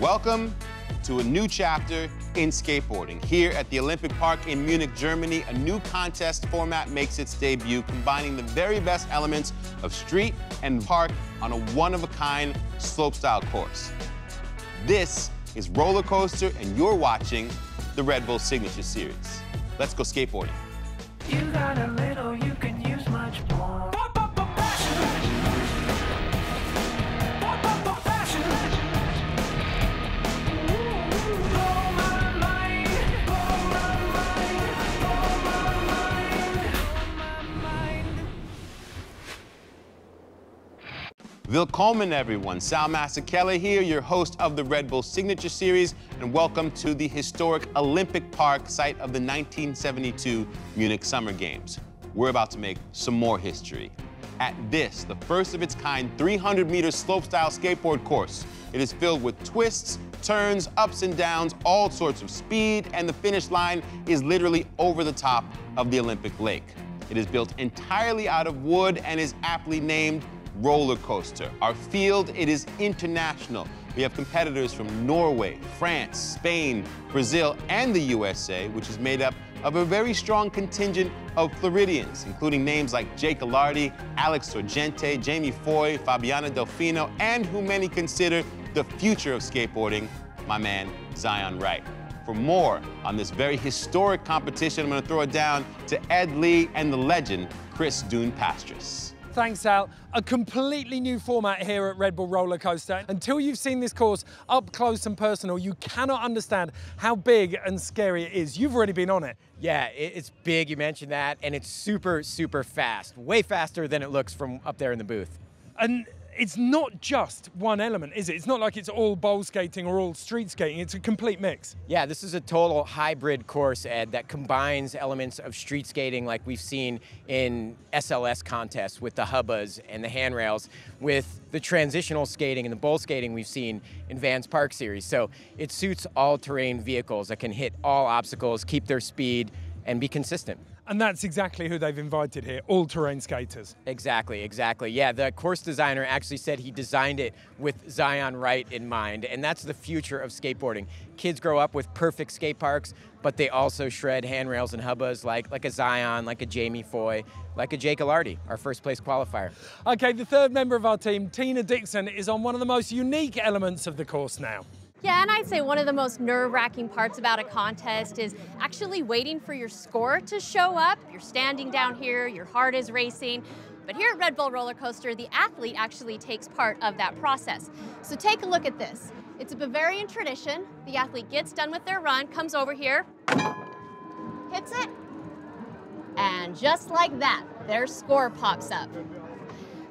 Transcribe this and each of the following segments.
Welcome to a new chapter in skateboarding. Here at the Olympic Park in Munich, Germany, a new contest format makes its debut, combining the very best elements of street and park on a one-of-a-kind slopestyle course. This is Roller Coaster, and you're watching the Red Bull Signature Series. Let's go skateboarding. Willkommen, everyone. Sal Masekela here, your host of the Red Bull Signature Series, and welcome to the historic Olympic Park site of the 1972 Munich Summer Games. We're about to make some more history. At this, the first of its kind 300 meter slopestyle skateboard course, it is filled with twists, turns, ups and downs, all sorts of speed, and the finish line is literally over the top of the Olympic Lake. It is built entirely out of wood and is aptly named roller coaster. Our field, it is international. We have competitors from Norway, France, Spain, Brazil, and the USA, which is made up of a very strong contingent of Floridians, including names like Jake Ilardi, Alex Sorgente, Jamie Foy, Fabiana Delfino, and who many consider the future of skateboarding, my man, Zion Wright. For more on this very historic competition, I'm gonna throw it down to Ed Lee and the legend, Chris Dune Pastras. Thanks, Al. A completely new format here at Red Bull Roller Coaster. Until you've seen this course up close and personal, you cannot understand how big and scary it is. You've already been on it. Yeah, it's big. You mentioned that, and it's super, super fast. Way faster than it looks from up there in the booth. And it's not just one element, is it? It's not like it's all bowl skating or all street skating. It's a complete mix. Yeah, this is a total hybrid course, Ed, that combines elements of street skating like we've seen in SLS contests with the hubbas and the handrails, with the transitional skating and the bowl skating we've seen in Vans Park Series. So it suits all terrain vehicles that can hit all obstacles, keep their speed, and be consistent. And that's exactly who they've invited here all terrain skaters. Exactly, exactly. Yeah, the course designer actually said he designed it with Zion Wright in mind, and that's the future of skateboarding. Kids grow up with perfect skate parks, but they also shred handrails and hubbas like, like a Zion, like a Jamie Foy, like a Jake Ilardi, our first place qualifier. Okay, the third member of our team, Tina Dixon, is on one of the most unique elements of the course now. Yeah, and I'd say one of the most nerve wracking parts about a contest is actually waiting for your score to show up. You're standing down here, your heart is racing. But here at Red Bull Roller Coaster, the athlete actually takes part of that process. So take a look at this. It's a Bavarian tradition. The athlete gets done with their run, comes over here, hits it, and just like that, their score pops up.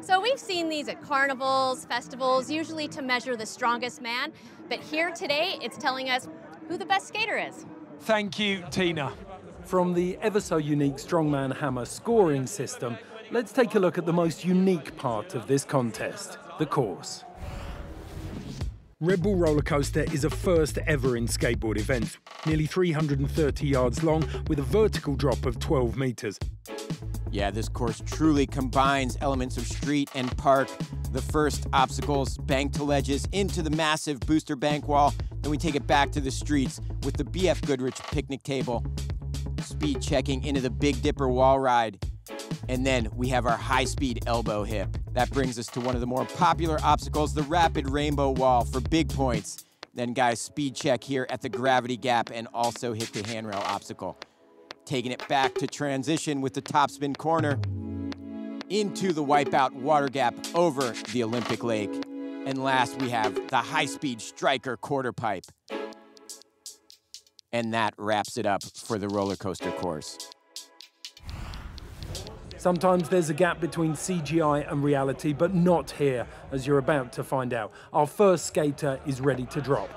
So we've seen these at carnivals, festivals, usually to measure the strongest man. But here today, it's telling us who the best skater is. Thank you, Tina. From the ever so unique Strongman Hammer scoring system, let's take a look at the most unique part of this contest the course. Red Bull Roller Coaster is a first ever in skateboard events, nearly 330 yards long with a vertical drop of 12 meters. Yeah, this course truly combines elements of street and park. The first obstacles, bank to ledges, into the massive booster bank wall. Then we take it back to the streets with the BF Goodrich picnic table, speed checking into the Big Dipper wall ride. And then we have our high speed elbow hip. That brings us to one of the more popular obstacles, the rapid rainbow wall for big points. Then, guys, speed check here at the gravity gap and also hit the handrail obstacle taking it back to transition with the topspin corner into the wipeout water gap over the Olympic Lake. And last, we have the high speed striker quarter pipe. And that wraps it up for the roller coaster course. Sometimes there's a gap between CGI and reality, but not here, as you're about to find out. Our first skater is ready to drop.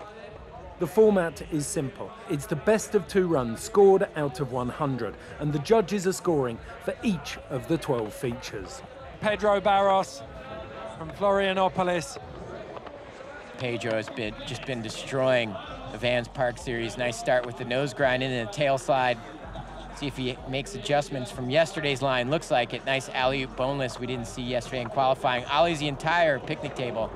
The format is simple. It's the best of two runs scored out of 100, and the judges are scoring for each of the 12 features. Pedro Barros from Florianopolis. Pedro has been just been destroying the Vans Park Series. Nice start with the nose grind in and the tail slide. See if he makes adjustments from yesterday's line. Looks like it. Nice alley-oop boneless we didn't see yesterday in qualifying. Ollies the entire picnic table.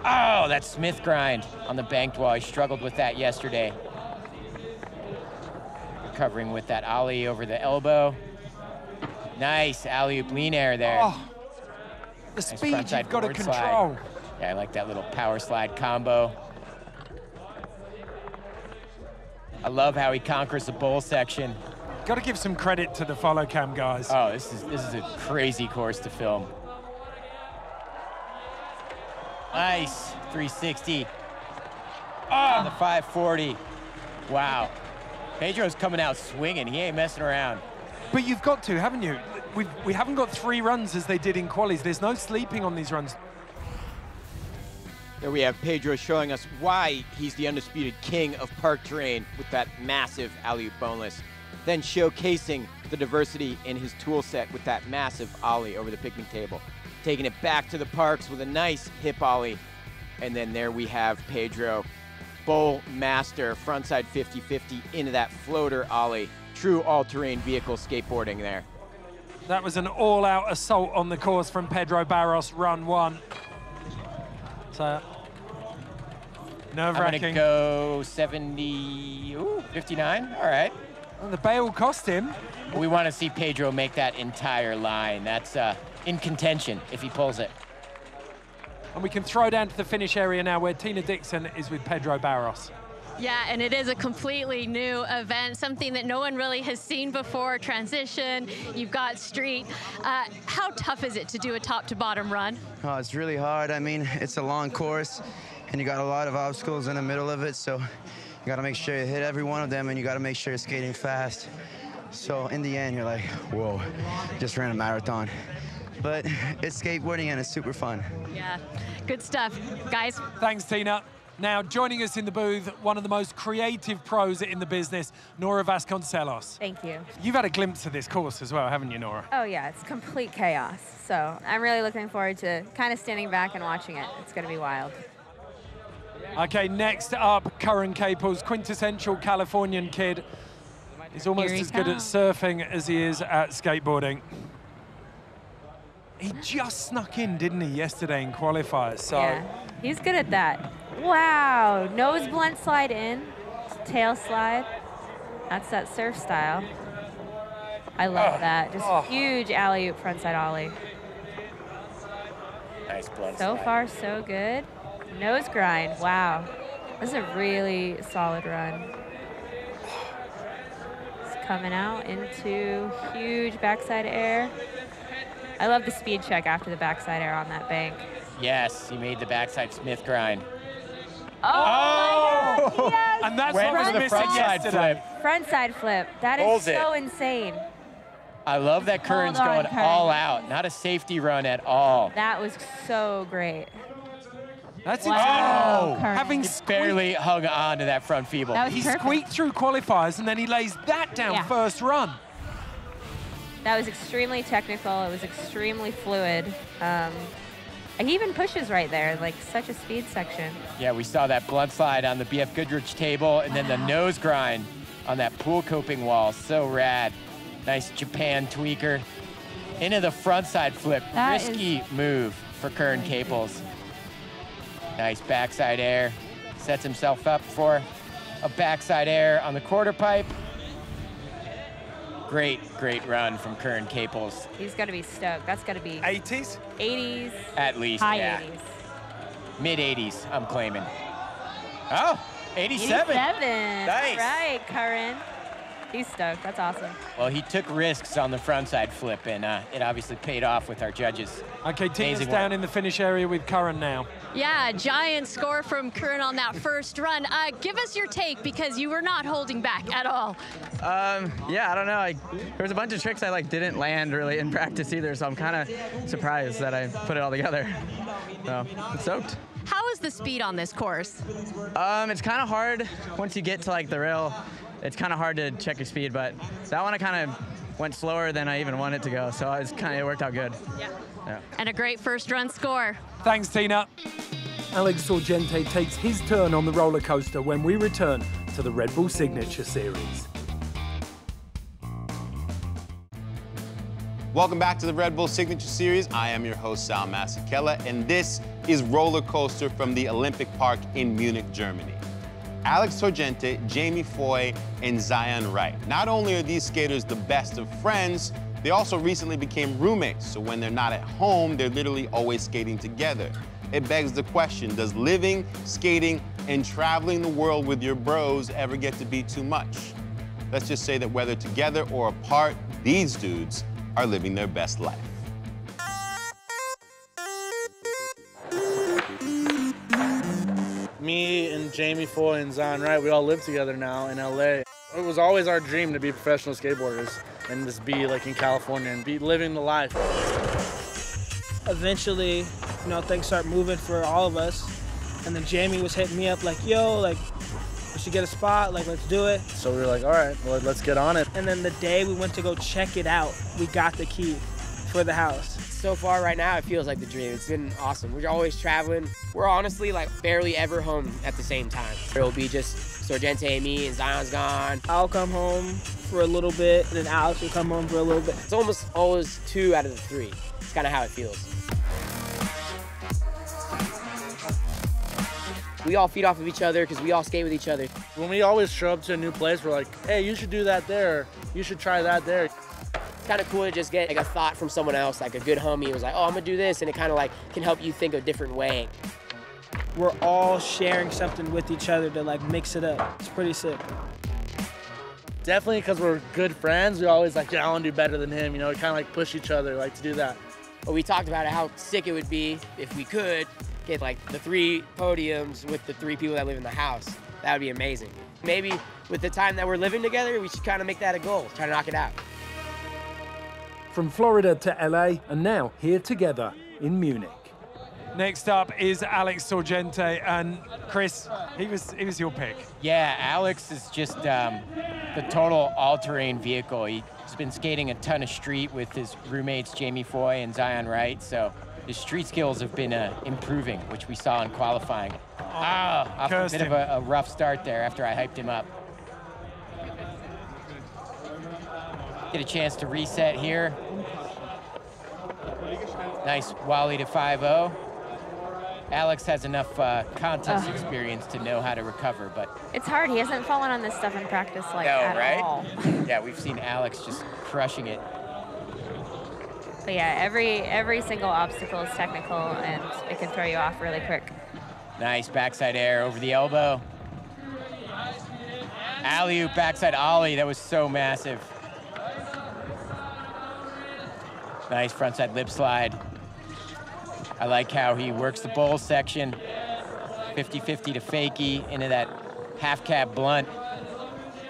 Oh, that Smith grind on the banked wall. He struggled with that yesterday. Recovering with that ollie over the elbow. Nice alley-oop lean air there. Oh, the Nice speed you've got to forward slide. control. Yeah, I like that little power slide combo. I love how he conquers the bowl section. Got to give some credit to the follow cam guys. Oh, this is this is a crazy course to film. Nice 360. On ah, the 540. Wow. Pedro's coming out swinging. He ain't messing around. But you've got to, haven't you? We've, we haven't got three runs as they did in qualies. There's no sleeping on these runs. There we have Pedro showing us why he's the undisputed king of park terrain with that massive alley-oop boneless. Then showcasing the diversity in his tool set with that massive ollie over the picnic table. Taking it back to the parks with a nice hip ollie. And then there we have Pedro, bowl master, frontside 50-50 into that floater ollie. True all-terrain vehicle skateboarding there. That was an all-out assault on the course from Pedro Barros, run one. So, nerve-wracking. I'm gonna go 70, ooh, 59, all right. The bail cost him. We want to see Pedro make that entire line. That's uh, in contention if he pulls it. And we can throw down to the finish area now where Tina Dixon is with Pedro Barros. Yeah, and it is a completely new event, something that no one really has seen before. Transition, you've got street. Uh, how tough is it to do a top to bottom run? Oh, it's really hard. I mean, it's a long course, and you got a lot of obstacles in the middle of it, so you got to make sure you hit every one of them, and you got to make sure you're skating fast. So in the end, you're like, whoa, just ran a marathon. But it's skateboarding, and it's super fun. Yeah, good stuff. Guys, Thanks, Tina. Now, joining us in the booth, one of the most creative pros in the business, Nora Vasconcellos. Thank you. You've had a glimpse of this course as well, haven't you, Nora? Oh yeah, it's complete chaos. So I'm really looking forward to kind of standing back and watching it. It's going to be wild. Okay, next up, Curran Caples, quintessential Californian kid. He's almost he as good at surfing as he is at skateboarding. He just snuck in, didn't he, yesterday in qualifiers? So Yeah, he's good at that. Wow, nose blunt slide in, tail slide. That's that surf style. I love ah, that. Just oh. huge alley oop frontside ollie. Nice blood So slide. far, so good. Nose grind. Wow, this is a really solid run. It's coming out into huge backside air. I love the speed check after the backside air on that bank. Yes, he made the backside Smith grind. Oh, my God, yes! And that's Went what was the missing front side yesterday. flip. Front side flip. That is Holds so it. insane. I love that Curran's going Curran. all out. Not a safety run at all. That was so great. That's Wow, exactly. Curran. Having He barely hung on to that front feeble. That was he perfect. squeaked through qualifiers and then he lays that down Yeah. first run. That was extremely technical. It was extremely fluid. Um, he even pushes right there, like such a speed section. Yeah, we saw that blunt slide on the BF Goodrich table and then the nose grind on that pool coping wall. So rad. Nice Japan tweaker. Into the front side flip. That is- Risky move for Curran Caples. Nice backside air. Sets himself up for a backside air on the quarter pipe. Great, great run from Curran Caples. He's got to be stoked. That's got to be 80s. 80s, At least, high yeah. 80s. Mid 80s, I'm claiming. Oh, 87. 87. Nice. All right, Curran. He's stoked. That's awesome. Well, he took risks on the frontside flip, and uh, it obviously paid off with our judges. Okay, Tina's Amazing down work. in the finish area with Curran now. yeah, giant score from Curran on that first run. Uh, give us your take because you were not holding back at all. Um, yeah, I don't know. I, there was a bunch of tricks I like didn't land really in practice either, so I'm kind of surprised that I put it all together. So I'm stoked. How is the speed on this course? Um, it's kind of hard once you get to like the rail. It's kind of hard to check your speed, but that one I kind of went slower than I even wanted to go, so it's kind of it worked out good. Yeah. Yeah. And a great first run score. Thanks, Tina. Alex Sorgente takes his turn on the roller coaster when we return to the Red Bull Signature Series. Welcome back to the Red Bull Signature Series. I am your host, Sal Masekela, and this is Roller Coaster from the Olympic Park in Munich, Germany. Alex Sorgente, Jamie Foy, and Zion Wright. Not only are these skaters the best of friends, they also recently became roommates, so when they're not at home, they're literally always skating together. It begs the question, does living, skating, and traveling the world with your bros ever get to be too much? Let's just say that whether together or apart, these dudes are living their best life. Me and Jamie Foy and Zion Wright, we all live together now in LA. It was always our dream to be professional skateboarders and just be like in California and be living the life. eventually, you know, things start moving for all of us. And then Jamie was hitting me up like, yo, like, we should get a spot, like, let's do it. So we were like, all right, well, let's get on it. And then the day we went to go check it out, we got the key for the house. So far, right now, it feels like the dream. It's been awesome. We're always traveling. We're honestly like barely ever home at the same time. It'll be just Sorgente and me, and Zion's gone. I'll come home for a little bit, and then Alex will come home for a little bit. It's almost always two out of the three. It's kind of how it feels. We all feed off of each other because we all skate with each other. When we always show up to a new place, we're like, hey, you should do that there. You should try that there. It's kind of cool to just get like a thought from someone else, like a good homie was like, oh, I'm gonna do this, and it kind of like can help you think a different way. We're all sharing something with each other to like mix it up. It's pretty sick. Definitely because we're good friends, we always like, yeah, I want to do better than him. You know, we kind of like push each other, like to do that. But we talked about how sick it would be if we could get like the three podiums with the three people that live in the house. That would be amazing. Maybe with the time that we're living together, we should kind of make that a goal, try to knock it out. From Florida to LA, and now here together in Munich. Next up is Alex Sorgente, and Chris, he was he was your pick. Yeah, Alex is just um, the total all-terrain vehicle. He's been skating a ton of street with his roommates Jamie Foy and Zion Wright, so his street skills have been uh, improving, which we saw in qualifying. Ah, off a bit of a, a rough start there after I hyped him up. Get a chance to reset here. Nice Wally to 5-0. Alex has enough uh, contest Ugh. experience to know how to recover, but It's hard. He hasn't fallen on this stuff in practice like no, at right? all. yeah, we've seen Alex just crushing it. But yeah, every every single obstacle is technical and it can throw you off really quick. Nice backside air over the elbow. Alley oop backside ollie. That was so massive. Nice frontside lip slide. I like how he works the bowl section. 50-50 to fakie into that half cab blunt.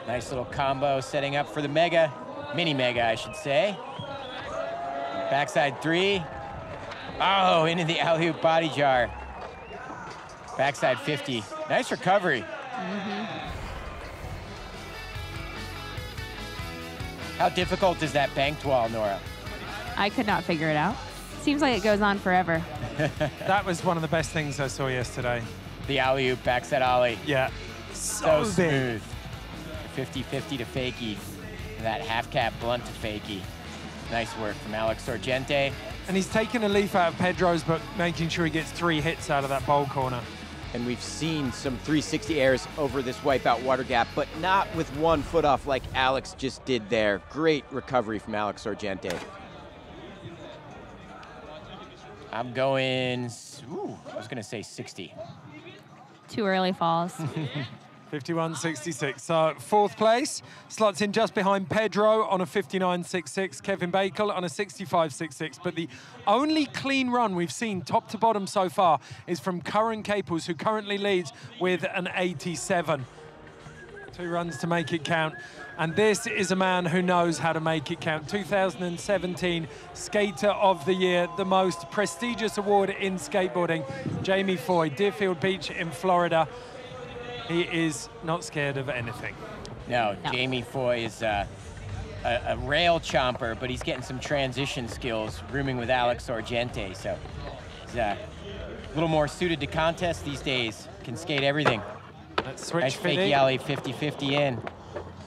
Nice little combo setting up for the mega, mini mega, I should say. Backside three. Oh, into the alley body jar. Backside 50. Nice recovery. Mm-hmm. How difficult is that banked wall, Nora? I could not figure it out. Seems like it goes on forever. That was one of the best things I saw yesterday. The alley oop backside alley. Yeah, So, so, big. smooth. 50-50 to fakie. That half cab blunt to fakie. Nice work from Alex Sorgente. And he's taken a leaf out of Pedro's, but making sure he gets three hits out of that bowl corner. And we've seen some 360 airs over this wipeout water gap, but not with one foot off like Alex just did there. Great recovery from Alex Sorgente. I'm going, ooh, I was gonna say 60. Too early falls. 51.66. So fourth place slots in just behind Pedro on a 59.66. Kevin Baekkel on a 65.66. But the only clean run we've seen top to bottom so far is from Curran Caples, who currently leads with an 87. Two runs to make it count. And this is a man who knows how to make it count. 2017 Skater of the Year, the most prestigious award in skateboarding. Jamie Foy, Deerfield Beach in Florida. He is not scared of anything. No, Jamie Foy is uh, a, a rail chomper, but he's getting some transition skills, rooming with Alex Sorgente. So he's uh, a little more suited to contests these days. Can skate everything. Let's switch nice fitting. fakey alley 50-50 in.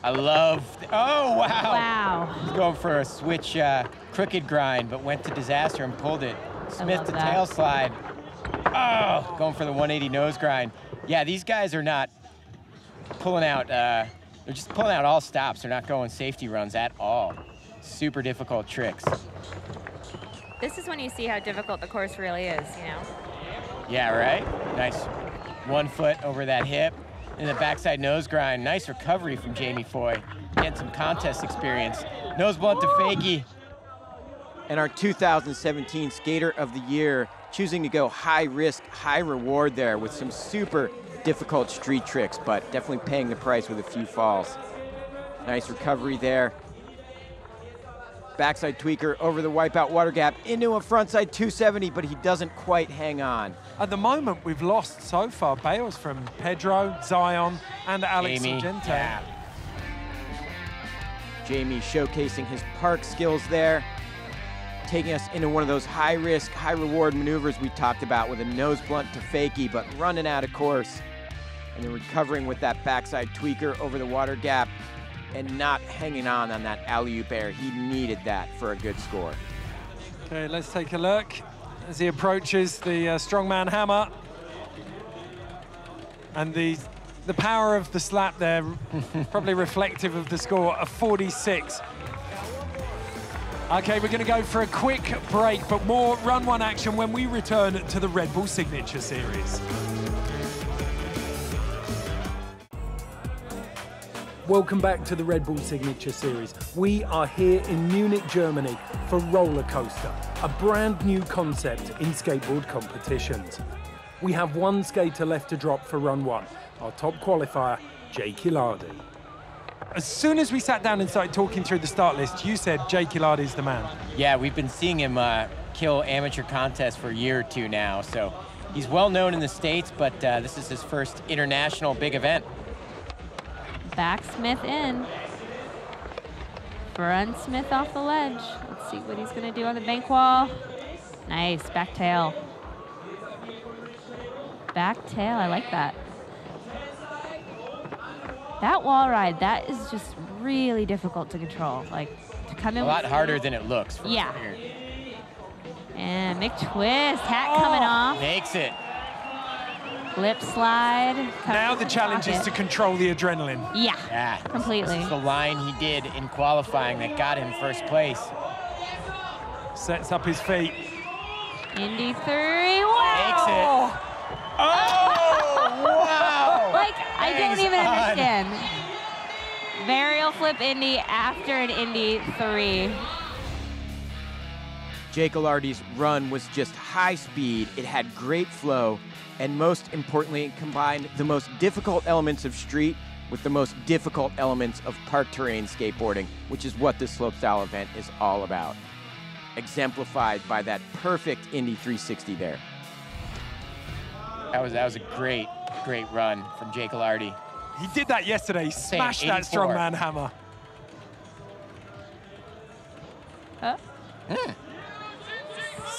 I love. Oh wow! Wow. He's going for a switch uh, crooked grind, but went to disaster and pulled it. Smith love to that. tail slide. Oh, going for the 180 nose grind. Yeah, these guys are not pulling out. Uh, they're just pulling out all stops. They're not going safety runs at all. Super difficult tricks. This is when you see how difficult the course really is, you know? Yeah, right? Nice. One foot over that hip. And the backside nose grind. Nice recovery from Jamie Foy. Getting some contest experience. Nose blunt to fakie. And our 2017 Skater of the Year choosing to go high risk, high reward there with some super difficult street tricks, but definitely paying the price with a few falls. Nice recovery there. Backside tweaker over the wipeout water gap into a frontside 270, but he doesn't quite hang on. At the moment, we've lost so far bails from Pedro, Zion, and Alex Jamie, Sorgente. yeah. Jamie showcasing his park skills there, taking us into one of those high risk, high reward maneuvers we talked about with a nose blunt to fakie, but running out of course. And then recovering with that backside tweaker over the water gap and not hanging on on that alley oop air. He needed that for a good score. Okay, let's take a look as he approaches the uh, strongman hammer. And the the power of the slap there, probably reflective of the score of 46. Okay, we're going to go for a quick break, but more Run One action when we return to the Red Bull Signature Series. Welcome back to the Red Bull Signature Series. We are here in Munich, Germany for Roller Coaster, a brand new concept in skateboard competitions. We have one skater left to drop for Run 1, our top qualifier, Jake Ilardi. As soon as we sat down and started talking through the start list, you said Jake Ilardi's the man. Yeah, we've been seeing him uh, kill amateur contests for a year or two now. So he's well known in the States, but uh, this is his first international big event. Backsmith in. Front Smith off the ledge. Let's see what he's gonna do on the bank wall. Nice, back tail. Back tail, I like that. That wall ride, that is just really difficult to control. Like, to come in A lot harder than it looks. From Yeah. here. And McTwist, hat coming oh. off. Makes it. Lip slide. Now the challenge is to control the adrenaline. Yeah, Yeah. completely. This is the line he did in qualifying that got him first place. Sets up his feet. Indy three. Wow. Makes it. Oh, wow. Like, I don't Hangs even on. understand. Varial flip Indy after an Indy three. Jake Ilardi's run was just high speed, it had great flow, and most importantly, it combined the most difficult elements of street with the most difficult elements of park terrain skateboarding, which is what this slopestyle event is all about. Exemplified by that perfect Indy 360 there. That was that was a great, great run from Jake Ilardi. He did that yesterday. He smashed that 84. strongman hammer. Huh?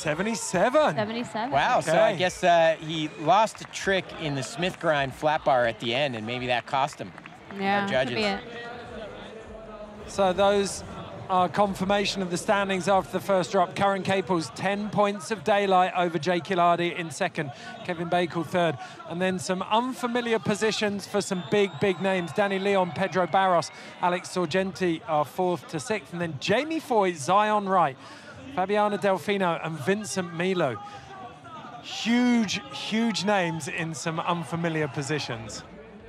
77. 77. Wow, so I guess uh, he lost a trick in the Smith grind flat bar at the end, and maybe that cost him. Yeah, Our could be judges. it. So those are confirmation of the standings after the first drop. Curran Caples, 10 points of daylight over Jake Ilardi in second, Kevin Baekkel third. And then some unfamiliar positions for some big, big names. Danny Leon, Pedro Barros, Alex Sorgente are fourth to sixth. And then Jamie Foy, Zion Wright, Fabiana Delfino, and Vincent Milou. Huge, huge names in some unfamiliar positions.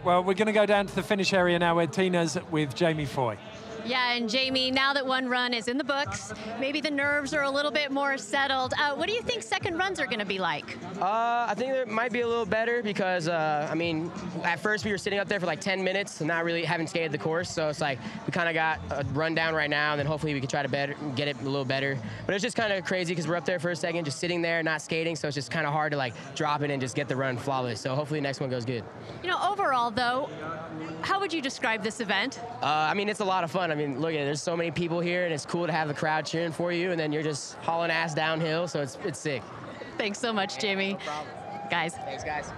Well, we're going to go down to the finish area now where Tina's with Jamie Foy. Yeah, and Jamie, now that one run is in the books, maybe the nerves are a little bit more settled. Uh, what do you think second runs are going to be like? Uh, I think it might be a little better because, uh, I mean, at first we were sitting up there for like 10 minutes and not really having skated the course. So it's like we kind of got a rundown right now, and then hopefully we can try to better, get it a little better. But it's just kind of crazy because we're up there for a second, just sitting there, not skating. So it's just kind of hard to like drop it and just get the run flawless. So hopefully the next one goes good. You know, overall, though, how would you describe this event? Uh, I mean, it's a lot of fun. I mean, look at it. There's so many people here, and it's cool to have the crowd cheering for you, and then you're just hauling ass downhill. So it's it's sick. Thanks so much, Jamie. Guys. Thanks, guys.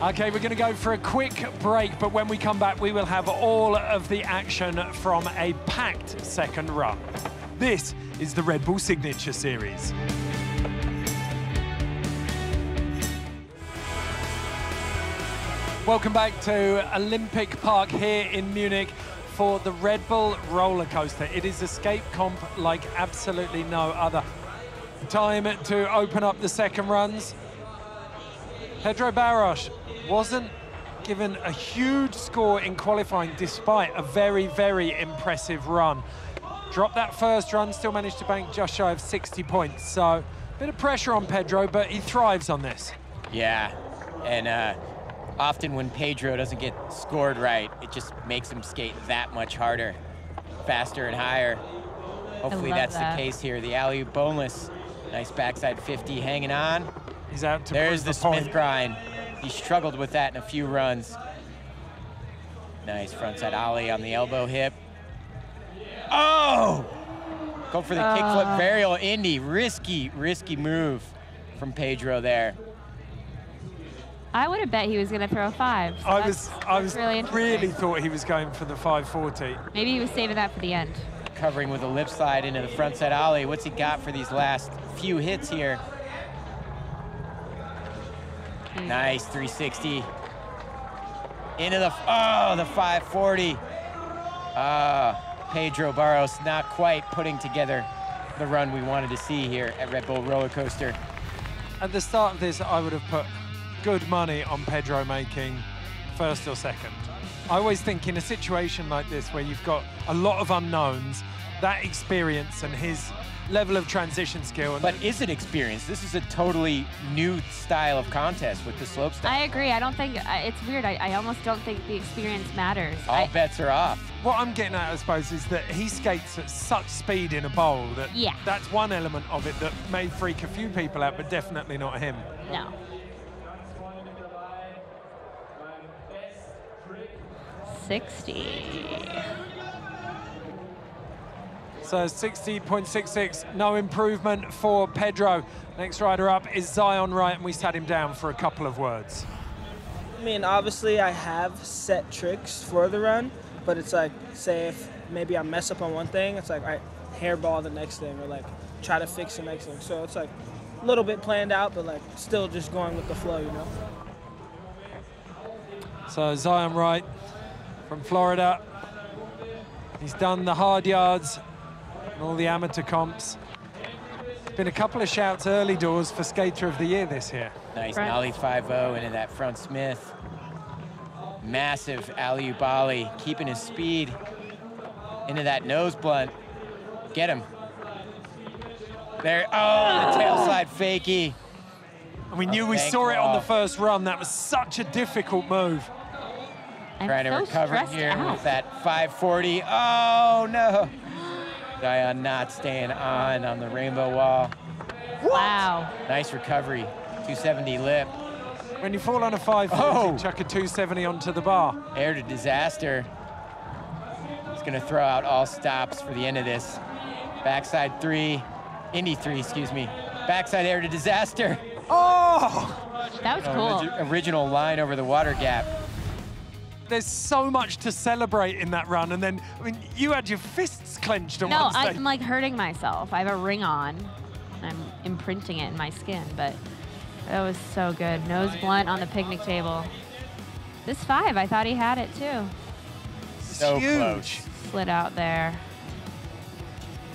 Okay, we're going to go for a quick break, but when we come back, we will have all of the action from a packed second run. This is the Red Bull Signature Series. Welcome back to Olympic Park here in Munich for the Red Bull roller coaster. It is escape comp like absolutely no other. Time to open up the second runs. Pedro Barros wasn't given a huge score in qualifying despite a very, very impressive run. Dropped that first run, still managed to bank just shy of 60 points. So, a bit of pressure on Pedro, but he thrives on this. Yeah, and uh, often when Pedro doesn't get scored right, it just makes him skate that much harder, faster and higher. Hopefully that's that. the case here. The alley boneless, nice backside 50 hanging on. He's out to There's prove the the point. Smith grind. He struggled with that in a few runs. Nice frontside ollie on the elbow hip. Oh! Go for the Uh. kickflip varial. Indy. Risky, risky move from Pedro there. I would have bet he was going to throw a five. so I was, I was really, interesting. really thought he was going for the 540. Maybe he was saving that for the end. Covering with a lip slide into the frontside ollie. What's he got for these last few hits here? Nice 360. Into the, oh, the 540. Ah, Pedro Barros not quite putting together the run we wanted to see here at Red Bull Roller Coaster. At the start of this, I would have put good money on Pedro making first or second. I always think in a situation like this where you've got a lot of unknowns, that experience and his level of transition skill. And But is it experience? This is a totally new style of contest with the slope style. I agree. I don't think it's weird. I, I almost don't think the experience matters. All I, bets are off. what I'm getting at, I suppose, is that he skates at such speed in a bowl that Yeah. that's one element of it that may freak a few people out, but definitely not him. no. 60. So 60.66, no improvement for Pedro. Next rider up is Zion Wright, and we sat him down for a couple of words. I mean, obviously, I have set tricks for the run, but it's like, say if maybe I mess up on one thing, it's like, all right, hairball the next thing, or like try to fix the next thing. So it's like a little bit planned out, but like still just going with the flow, you know? So Zion Wright from Florida. He's done the hard yards and all the amateur comps. Been a couple of shouts early doors for Skater of the Year this year. Nice Right. nollie 5-0 into that front Smith. Massive alley Bali, keeping his speed into that nose blunt. Get him. There, oh, the tail oh! slide fakie. And we knew we saw it on the first run. That was such a difficult move. I'm Trying to recover here out. with that 540. Oh, no. Zion not staying on on the rainbow wall. Wow. Nice recovery. 270 lip. When you fall on a 540, Oh. chuck a 270 onto the bar. Air to disaster. He's gonna throw out all stops for the end of this. Backside three, Indy three, excuse me. Backside air to disaster. Oh! That was cool. Original line over the water gap. There's so much to celebrate in that run. And then, I mean, you had your fists clenched at No, one stage. I'm like hurting myself. I have a ring on. I'm imprinting it in my skin, but that was so good. Nose blunt on the picnic table. This five, I thought he had it too. So huge. close. Slid out there.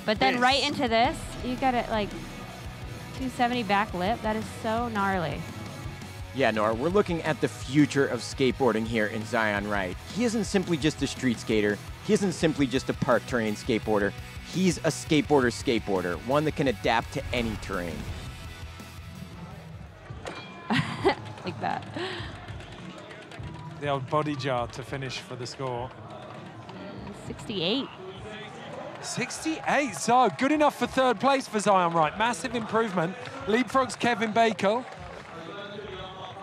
But then This. right into this, you got it like 270 back lip. That is so gnarly. Yeah, Nora, we're looking at the future of skateboarding here in Zion Wright. He isn't simply just a street skater. He isn't simply just a park terrain skateboarder. He's a skateboarder skateboarder, one that can adapt to any terrain. Like that. The old body jar to finish for the score. 68. 68, so good enough for third place for Zion Wright. Massive improvement. Leapfrogs Kevin Baekkel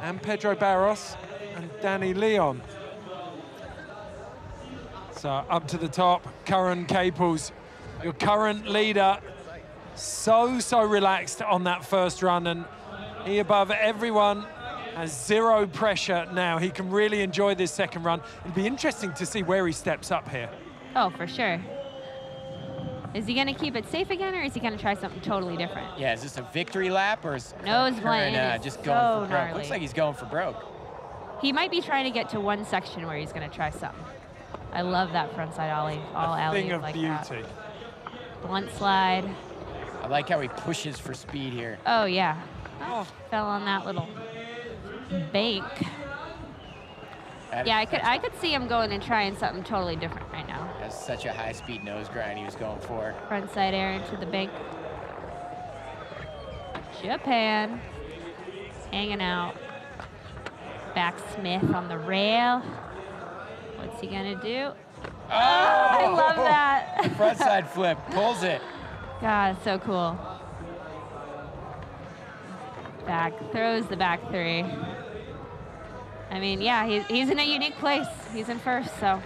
and Pedro Barros and Danny Leon. So up to the top, Curran Caples, your current leader. So, so relaxed on that first run and he above everyone has zero pressure now. He can really enjoy this second run. It'd be interesting to see where he steps up here. Oh, for sure. Is he going to keep it safe again, or is he going to try something totally different? Yeah, is this a victory lap or is Nose Curran, blunt uh, is just so going for broke? gnarly. Looks like he's going for broke. He might be trying to get to one section where he's going to try something. I love that frontside ollie, all alley Thing of like beauty. that. Blunt slide. I like how he pushes for speed here. Oh yeah. Oh, fell on that little bank. That- Yeah, I could I could see him going and trying something totally different right now. That's such a high speed nose grind he was going for. Frontside air into the bank. Japan. Hanging out. Back Smith on the rail. What's he gonna do? Oh, I love that. Frontside flip, pulls it. God, it's so cool. Back, throws the back three. I mean, yeah, he's, he's in a unique place. He's in first, so.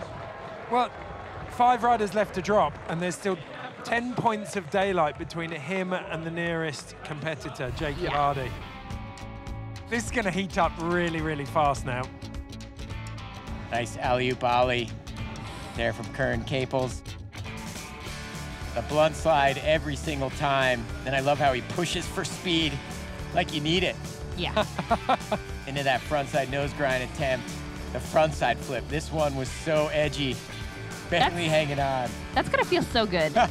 Well, five riders left to drop, and there's still 10 points of daylight between him and the nearest competitor, Jake Yeah. Ilardi. This is going to heat up really, really fast now. Nice alley-oop ollie there from Curran Caples. The blunt slide every single time. And I love how he pushes for speed like you need it. Yeah. Into that frontside nose grind attempt. The frontside flip. This one was so edgy. Bentley hanging on. That's gonna feel so good.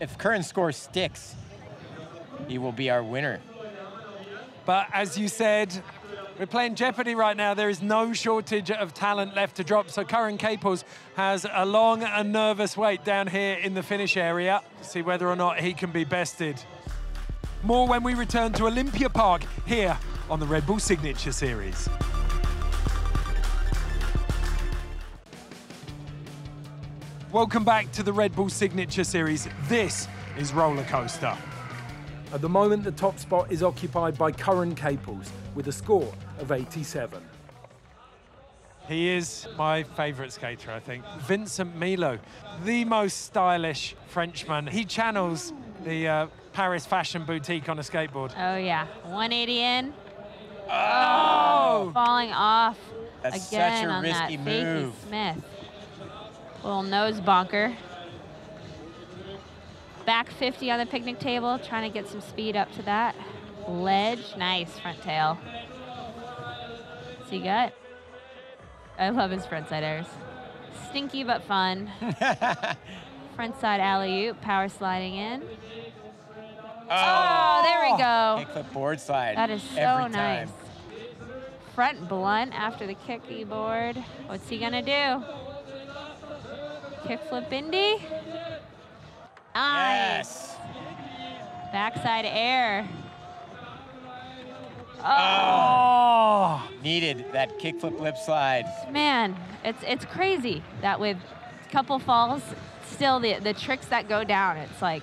If Curran's score sticks, he will be our winner. But as you said, we're playing Jeopardy right now. There is no shortage of talent left to drop. So Curran Caples has a long and nervous wait down here in the finish area to see whether or not he can be bested. More when we return to Olympia Park here on the Red Bull Signature Series. Welcome back to the Red Bull Signature Series. This is Roller Coaster. At the moment, the top spot is occupied by Curran Caples with a score of 87. He is my favourite skater, I think. Vincent Milou, the most stylish Frenchman. He channels the uh, Paris fashion boutique on a skateboard. oh yeah, 180 in. Oh! Falling off That's such again a on risky that move. Smith. Little nose bonker. Back 50 on the picnic table, trying to get some speed up to that. Ledge, nice front tail. What's he got? I love his frontside airs. Stinky but fun. frontside alley oop, power sliding in. Oh, oh there we go. Kickflip board slide. That is so nice. Front blunt after the kicky board. What's he gonna do? Kickflip Indy. Nice. Yes. Backside air. Oh. oh! Needed that kickflip lip slide. Man, it's it's crazy that with a couple falls, still the the tricks that go down. It's like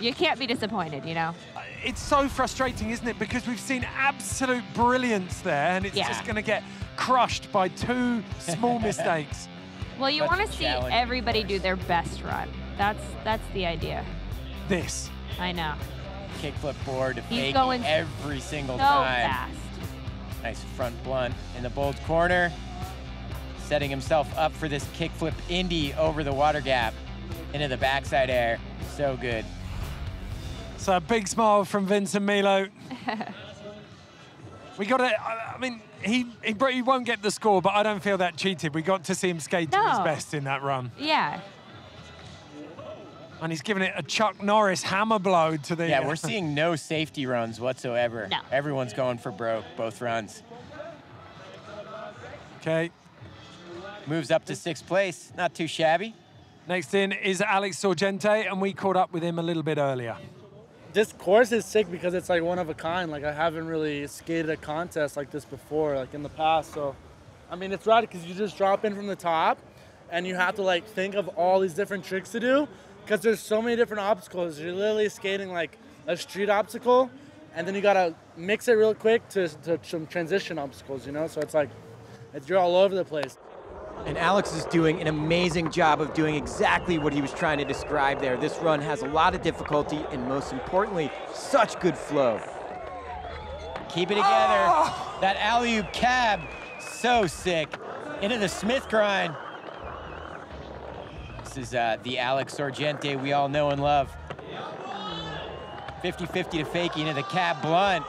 you can't be disappointed, you know. Uh, it's so frustrating, isn't it? Because we've seen absolute brilliance there, and it's Yeah. just going to get crushed by two small mistakes. Well, you want to see challenge. everybody do their best run. That's that's the idea. This. I know. Kickflip board to He's fake going every single So time. fast. Nice front blunt in the bold corner. Setting himself up for this kickflip Indy over the water gap into the backside air. So good. So a big smile from Vincent Milou. we got to, I I mean, he, he, he won't get the score, but I don't feel that cheated. We got to see him skate to his best in that run. Yeah. And he's given it a Chuck Norris hammer blow to the. Yeah, uh, we're seeing no safety runs whatsoever. No. Everyone's going for broke, both runs. Okay. Moves up to sixth place. Not too shabby. Next in is Alex Sorgente, and we caught up with him a little bit earlier. This course is sick because it's like one of a kind. Like I haven't really skated a contest like this before, like in the past. So, I mean, it's rad because you just drop in from the top, and you have to like think of all these different tricks to do because there's so many different obstacles. You're literally skating like a street obstacle, and then you gotta mix it real quick to, to some transition obstacles. You know, so it's like it's, you're all over the place. And Alex is doing an amazing job of doing exactly what he was trying to describe there. This run has a lot of difficulty and most importantly, such good flow. Keep it together. That alley-oop cab, so sick. Into the Smith grind. This is uh, the Alex Sorgente we all know and love. 50-50 to fakie into the cab blunt.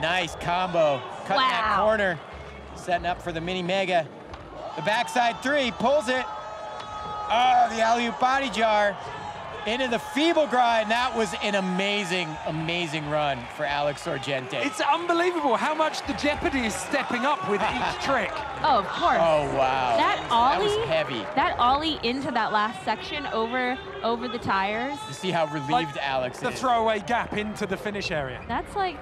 Nice combo. Cutting that corner. Setting up for the mini mega. The backside three, pulls it. Oh, the alley-oop body jar. Into the feeble grind. That was an amazing, amazing run for Alex Sorgente. It's unbelievable how much the Jeopardy is stepping up with each trick. Oh, of course. Oh, wow. That ollie. That was heavy. that ollie into that last section over over the tires. You see how relieved Alex The is. The throwaway gap into the finish area. That's like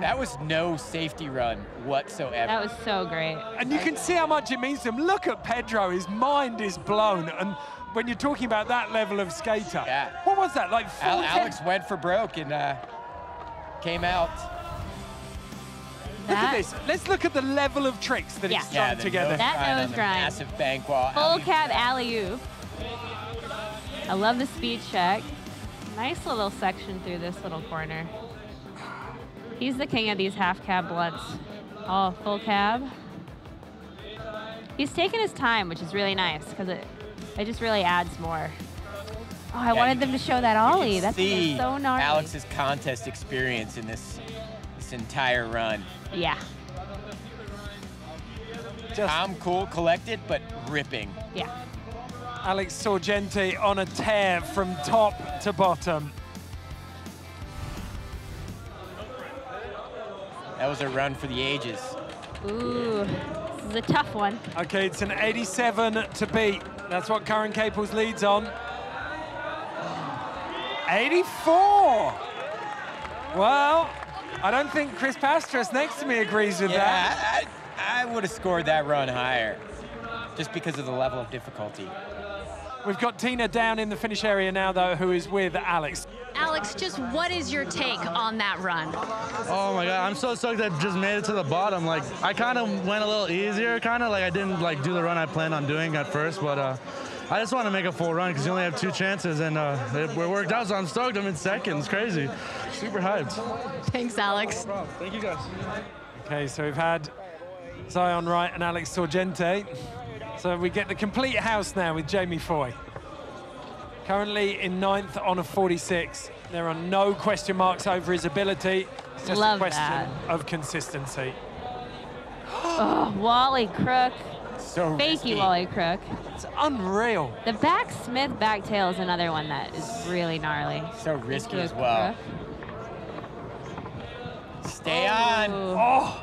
That was no safety run whatsoever. that was so great. And you can see how much it means to him. Look at Pedro, his mind is blown. And when you're talking about that level of skater, Yeah. what was that? Like Al- 40? Alex went for broke and uh, came out. Look at this. Let's look at the level of tricks that Yeah. he's strung the together. nose That grind nose grind. Massive bank wall. Full cab alley oop. I love the speed check. Nice little section through this little corner. He's the king of these half cab blunts. Oh, full cab. He's taking his time, which is really nice because it, it just really adds more. Oh, I Yeah, wanted them to show that ollie. You That's see so gnarly. Alex's contest experience in this this entire run. Yeah, Just Calm, cool, collected, but ripping. yeah. Alex Sorgente on a tear from top to bottom. That was a run for the ages. Ooh, this is a tough one. Okay, it's an 87 to beat. That's what Curran Caples leads on. 84! Well, I don't think Chris Pastras next to me agrees with that. Yeah, I, I, I would have scored that run higher, just because of the level of difficulty. We've got Tina down in the finish area now, though, who is with Alex. Alex, just what is your take on that run? Oh my god, I'm so stoked I just made it to the bottom. Like I kind of went a little easier, kind of like I didn't like do the run I planned on doing at first, but uh, I just want to make a full run because you only have two chances, and uh, it, it worked out. So I'm stoked. I'm in second. It's crazy. Super hyped. Thanks, Alex. Thank you guys. Okay, so we've had Zion Wright and Alex Sorgente. So we get the complete house now with Jamie Foy. Currently in ninth on a 46. There are no question marks over his ability. It's just Love a question that. of consistency. Oh, Wally Crook. So Fakey risky. Wally Crook. It's unreal. The back Smith back tail is another one that is really gnarly. So risky as well. crook. Stay on. Oh,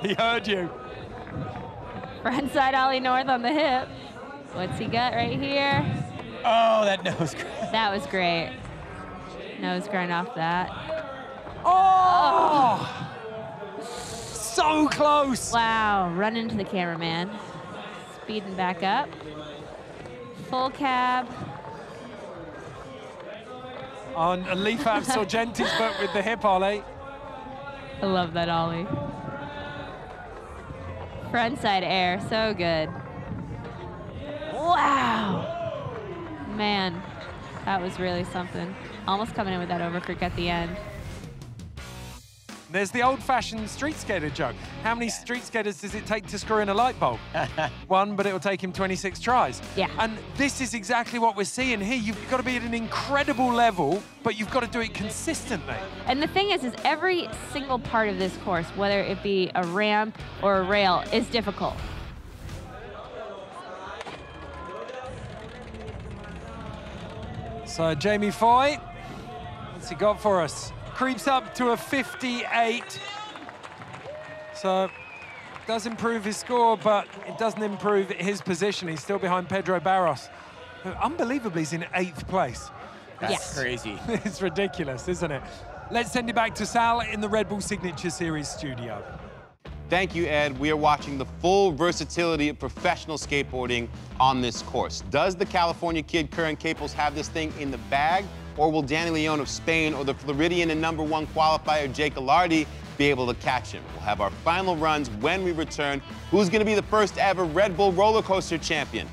he heard you. Frontside Ollie North on the hip. What's he got right here? Oh, that nose grind. That was great. Nose grind off that. Oh! So close. Wow, run into the cameraman. Speeding back up. Full cab. On a leaf out Sorgente's book with the hip ollie. I love that Ollie. Frontside air, so good. Wow. Man, that was really something. Almost coming in with that overcrook at the end. There's the old-fashioned street skater joke. How many street skaters does it take to screw in a light bulb? One, but it will take him 26 tries. Yeah. And this is exactly what we're seeing here. You've got to be at an incredible level, but you've got to do it consistently. And the thing is, is every single part of this course, whether it be a ramp or a rail, is difficult. So Jamie Foy, what's he got for us? Creeps up to a 58. So does improve his score, but it doesn't improve his position. He's still behind Pedro Barros, who unbelievably is in eighth place. That's Yes. crazy. it's ridiculous, isn't it? Let's send it back to Sal in the Red Bull Signature Series studio. Thank you, Ed. We are watching the full versatility of professional skateboarding on this course. Does the California kid Curran Caples have this thing in the bag, or will Danny Leon of Spain or the Floridian and number one qualifier Jake Ilardi be able to catch him? We'll have our final runs when we return. Who's going to be the first ever Red Bull roller coaster champion?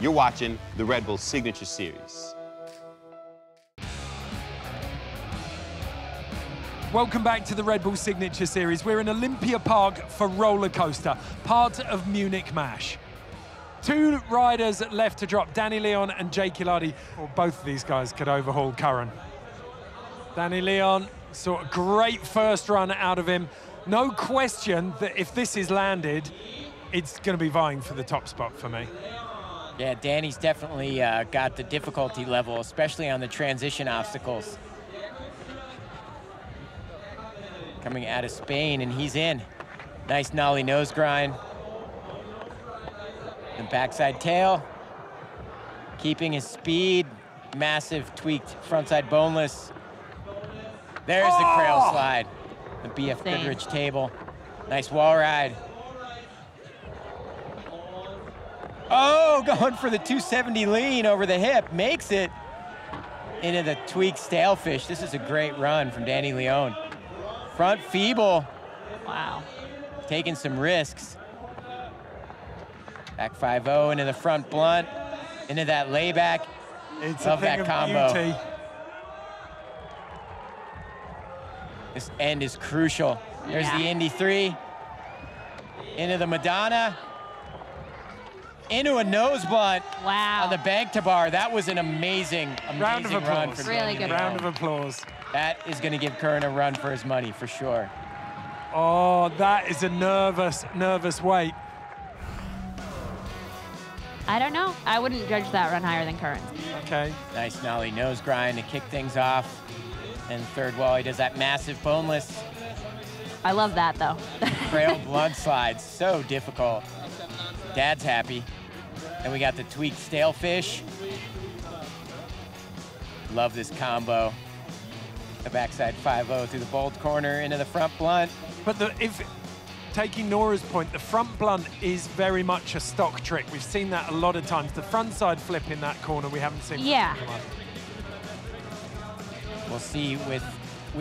You're watching the Red Bull Signature Series. Welcome back to the Red Bull Signature Series. We're in Olympia Park for roller coaster, part of Munich Mash. Two riders left to drop, Danny Leon and Jake Ilardi. Well, both of these guys could overhaul Curran. Danny Leon saw a great first run out of him. No question that if this is landed, it's going to be vying for the top spot for me. Yeah, Danny's definitely uh, got the difficulty level, especially on the transition obstacles. Coming out of Spain, and he's in. Nice nollie nose grind. The backside tail. Keeping his speed. Massive tweaked frontside boneless. There's the crail Oh! slide. The BF Insane. Goodrich table. Nice wall ride. Oh, going for the 270 lean over the hip. Makes it into the tweaked stalefish. This is a great run from Danny Leone. Front feeble. Wow. Taking some risks. Back 5-0 into the front blunt. Into that layback. It's Love a thing that of combo. beauty. This end is crucial. There's Yeah. the Indy 3. Into the Madonna. Into a nose blunt wow. on the bank to bar. That was an amazing, amazing Round of run applause. Really good Round of applause. That is going to give Curran a run for his money for sure. Oh, that is a nervous, nervous wait. I don't know. I wouldn't judge that run higher than Curran. Okay. Nice nollie nose grind to kick things off. And third wall, he does that massive boneless I love that though. trail blood slide. So difficult. Dad's happy. And we got the tweaked stale fish. Love this combo. The backside 5-0 through the bolt corner into the front blunt. But the, if taking Nora's point, the front blunt is very much a stock trick. We've seen that a lot of times. The front side flip in that corner, we haven't seen. Yeah. We'll see with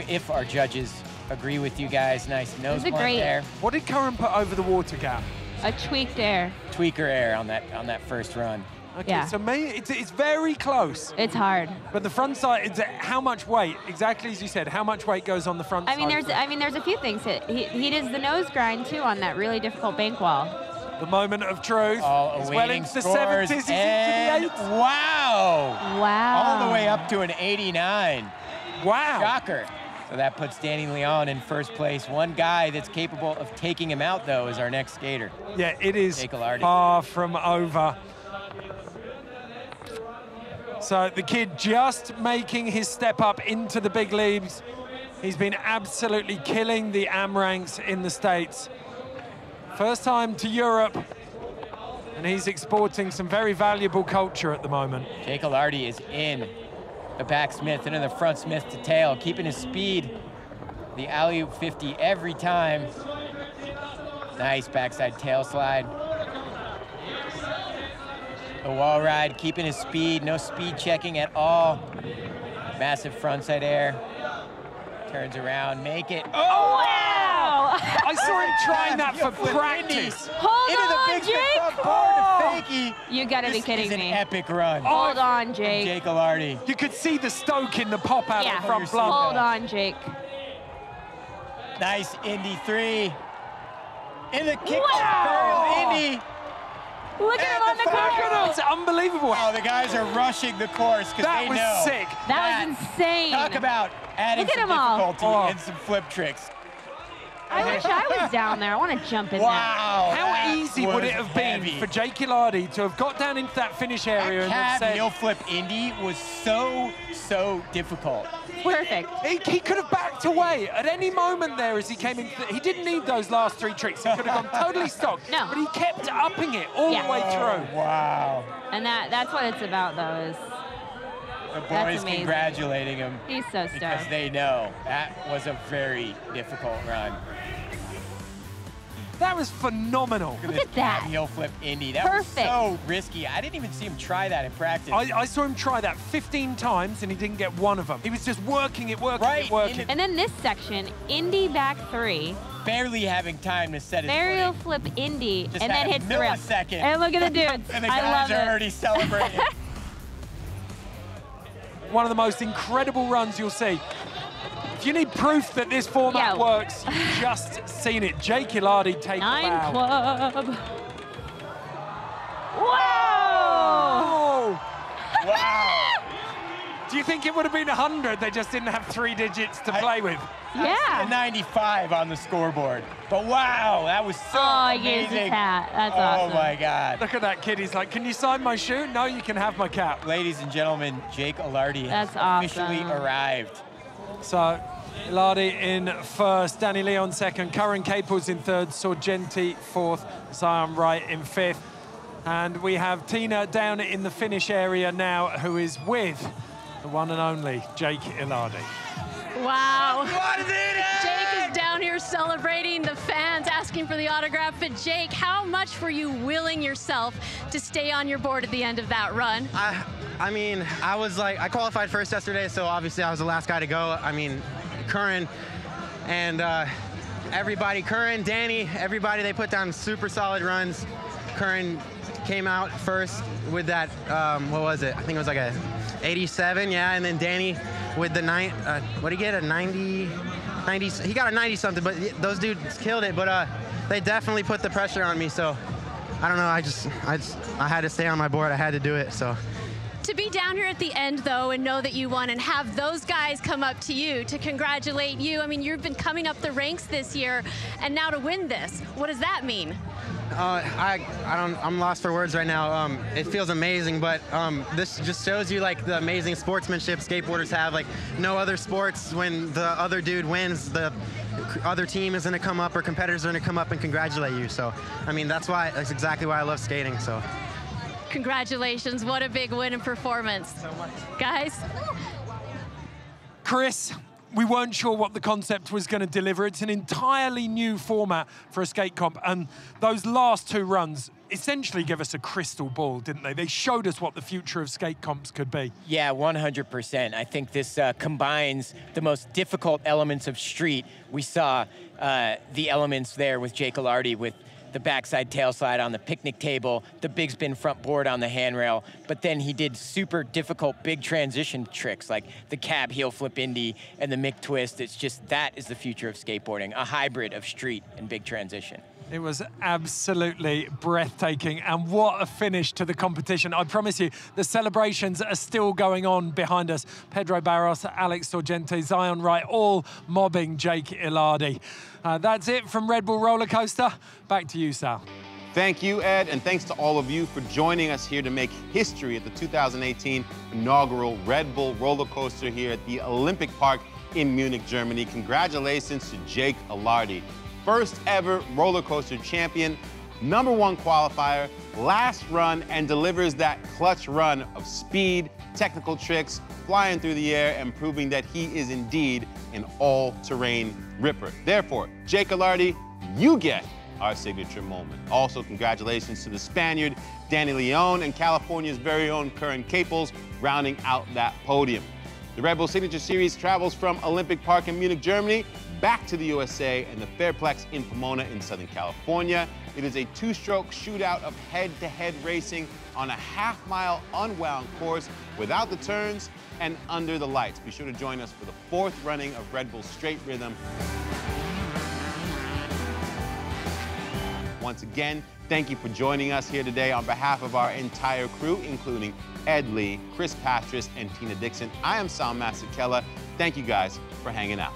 if our judges agree with you guys. Nice nose a blunt great- there. What did Curran put over the water gap? A tweaked air. Tweaker air on that on that first run. Okay, Yeah. so maybe it's, it's very close. It's hard. But the front side, it's how much weight? Exactly as you said, how much weight goes on the front I side? mean, there's I mean, there's a few things. He, he, he does the nose grind too on that really difficult bank wall. the moment of truth. Oh, All He's well awaiting into the 70s, he's and into the 8s. wow! Wow. All the way up to an 89. Wow. Shocker. So that puts Danny Leon in first place. One guy that's capable of taking him out, though, is our next skater. Yeah, it is far from over. So the kid just making his step up into the big leagues. He's been absolutely killing the AM ranks in the States. First time to Europe, and he's exporting some very valuable culture at the moment. Jake Ilardi is in the back Smith and in the front Smith to tail, keeping his speed. The alley oop 50 every time. Nice backside tail slide. The wall ride, keeping his speed, no speed checking at all. Massive frontside air. Turns around, make it. Oh, oh wow! I saw him trying that for Flip practice. Hold Into the on, big spin Jake! front bar to fakey. You gotta be This kidding is an epic run. Hold on, Jake. Jake Ilardi. You could see the stoke in the pop out Yeah. of the front Hold blunt. Hold on, Jake. Nice Indy three. In the kick Wow! Indy. Look at him on the corner. It's unbelievable. Oh, the guys are rushing the course because That they was know. sick. That was insane. Talk about adding Look some them difficulty Oh. and some flip tricks. I wish I was down there. I want to jump in Wow. How easy would it have been for Jake Ilardi to have got down into that finish area and have Cab said, heel flip Indy was so, so difficult. Perfect. He, he could have backed away at any moment there as he came in. He didn't need those last three tricks. He could have gone totally stock. No. But he kept upping it all Yeah. the way through. Oh, Wow. And that that's what it's about, though. Is The boys congratulating him he's so because stoked. they know that was a very difficult run. That was phenomenal. Look at that. Heel flip Indy. That Perfect. was so risky. I didn't even see him try that in practice. I, I saw him try that 15 times and he didn't get one of them. He was just working it, working Right, it, working. in And then this section, Indy back three, barely having time to set his aerial footing. flip Indy, Just and then hits the rail. millisecond. And look at the dudes. And the I guys love are it. already celebrating. One of the most incredible runs you'll see. If you need proof that this format Yeah. works, you've just seen it. Jake Ilardi take Nine the bow. club. Whoa! Wow. Do you think it would have been 100? They just didn't have three digits to play with. A Yeah. 95 on the scoreboard. But wow, that was so Oh, he gave us amazing. his hat. That's oh awesome. my God. Look at that kid. He's like, can you sign my shoe? No, you can have my cap. Ladies and gentlemen, Jake Ilardi has officially awesome. arrived. So, Ilardi in first, Danny Leon second, Curran Caples in third, Sorgente fourth, Zion Wright in fifth. And we have Tina down in the finish area now, who is with the one and only Jake Ilardi. Wow. Jake is down here celebrating, the fans asking for the autograph. But Jake, how much were you willing yourself to stay on your board at the end of that run? I, I mean, I was like, I qualified first yesterday, so obviously I was the last guy to go. I mean, Curran and uh, everybody, Curran, Danny, everybody, they put down super solid runs. Curran came out first with that, um, what was it? I think it was like a 87, yeah, and then Danny with the nine, uh, what did he get? A 90, 90, he got a 90 something, but those dudes killed it, but uh, they definitely put the pressure on me, so I don't know, I just, I just, I had to stay on my board, I had to do it, so. To be down here at the end, though, and know that you won and have those guys come up to you to congratulate you. I mean, you've been coming up the ranks this year, and now to win this, what does that mean? Uh, I, I don't, I'm lost for words right now. Um, it feels amazing, but um, this just shows you like the amazing sportsmanship skateboarders have. Like no other sports, when the other dude wins, the other team is gonna come up or competitors are gonna come up and congratulate you. So, I mean, that's why, that's exactly why I love skating. So. Congratulations, what a big win and performance. Guys, Chris, we weren't sure what the concept was going to deliver. It's an entirely new format for a skate comp, and those last two runs essentially give us a crystal ball, didn't they? They showed us what the future of skate comps could be. Yeah, 100%. I think this uh, combines the most difficult elements of street. We saw uh, the elements there with Jake Ilardi with the backside tail slide on the picnic table, the big spin front board on the handrail, but then he did super difficult big transition tricks like the cab heel flip indie and the McTwist. It's just that is the future of skateboarding, a hybrid of street and big transition. It was absolutely breathtaking, and what a finish to the competition. I promise you, the celebrations are still going on behind us. Pedro Barros, Alex Sorgente, Zion Wright, all mobbing Jake Ilardi. Uh, that's it from Red Bull Roller Coaster. Back to you, Sal. Thank you, Ed, and thanks to all of you for joining us here to make history at the 2018 inaugural Red Bull roller coaster here at the Olympic Park in Munich, Germany. Congratulations to Jake Ilardi, first ever roller coaster champion, number one qualifier, last run, and delivers that clutch run of speed, technical tricks, flying through the air, and proving that he is indeed an all-terrain ripper. Therefore, Jake Ilardi, you get our signature moment. Also, congratulations to the Spaniard, Danny Leon, and California's very own Curran Caples, rounding out that podium. The Red Bull Signature Series travels from Olympic Park in Munich, Germany, back to the USA and the Fairplex in Pomona in Southern California. It is a two-stroke shootout of head-to-head racing on a half-mile unwound course without the turns and under the lights. Be sure to join us for the fourth running of Red Bull Straight Rhythm Once again, thank you for joining us here today on behalf of our entire crew, including Ed Lee, Chris Pastras, and Tina Dixon. I am Sal Masekela. Thank you guys for hanging out.